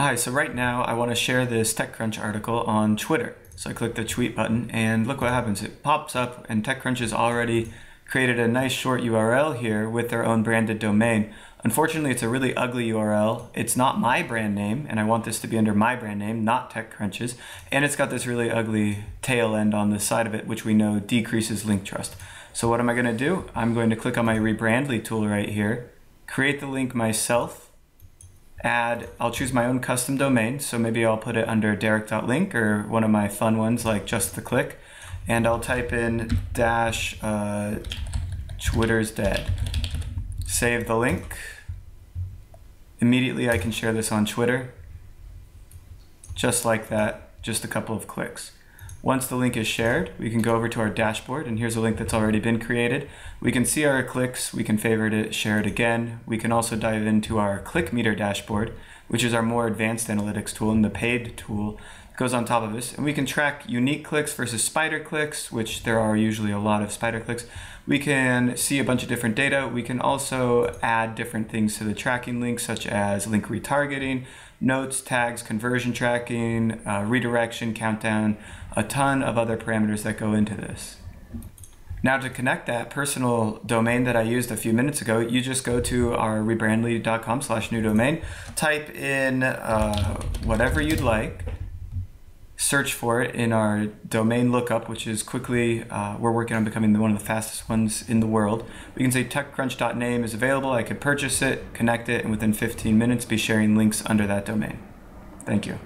Hi, so right now I want to share this TechCrunch article on Twitter. So I click the tweet button and look what happens. It pops up and TechCrunch has already created a nice short URL here with their own branded domain. Unfortunately, it's a really ugly URL. It's not my brand name, and I want this to be under my brand name, not TechCrunch's. And it's got this really ugly tail end on the side of it, which we know decreases link trust. So what am I going to do? I'm going to click on my Rebrandly tool right here, create the link myself, add, I'll choose my own custom domain. So maybe I'll put it under derek.link or one of my fun ones like just the click. And I'll type in dash uh, Twitter's dead. Save the link. Immediately I can share this on Twitter. Just like that, just a couple of clicks. Once the link is shared, we can go over to our dashboard and here's a link that's already been created. We can see our clicks, we can favorite it, share it again. We can also dive into our ClickMeter dashboard, which is our more advanced analytics tool and the paid tool goes on top of this. And we can track unique clicks versus spider clicks, which there are usually a lot of spider clicks. We can see a bunch of different data. We can also add different things to the tracking links, such as link retargeting, notes, tags, conversion tracking, uh, redirection, countdown, a ton of other parameters that go into this. Now to connect that personal domain that I used a few minutes ago, you just go to our rebrandly.com slash new domain, type in uh, whatever you'd like, search for it in our domain lookup, which is quickly, uh, we're working on becoming one of the fastest ones in the world. We can say techcrunch.name is available. I could purchase it, connect it, and within 15 minutes be sharing links under that domain. Thank you.